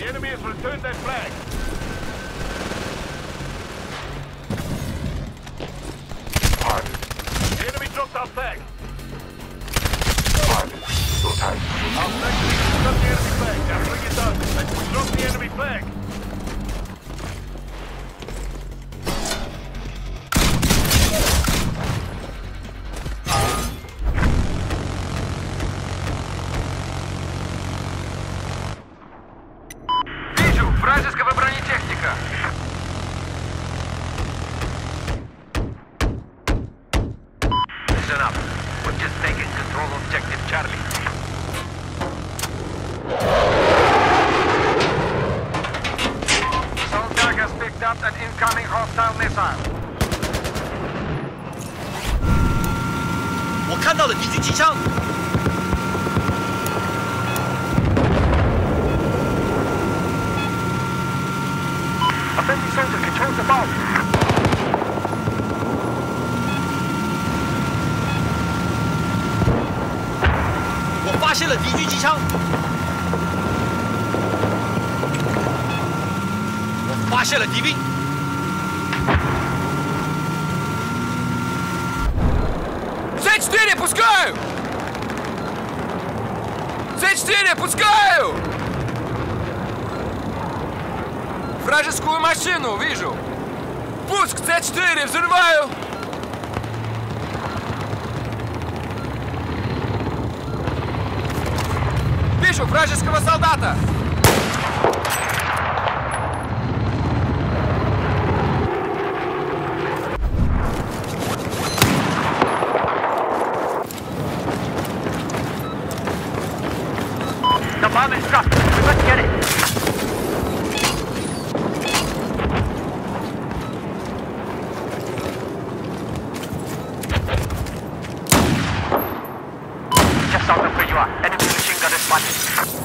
The enemy has returned that flag. Listen up. We've just taken control of objective Charlie. Soldier has picked up an incoming hostile missile. 我看到了敌军机枪， A 发现了敌军机枪，我发现了敌兵， З4, пускаю! З4, пускаю! Вражескую машину вижу! Пуск С4, взрываю! Вижу вражеского солдата! Bomb is dropped. We must get it. South of where you are. Enemy machine gun is spotted.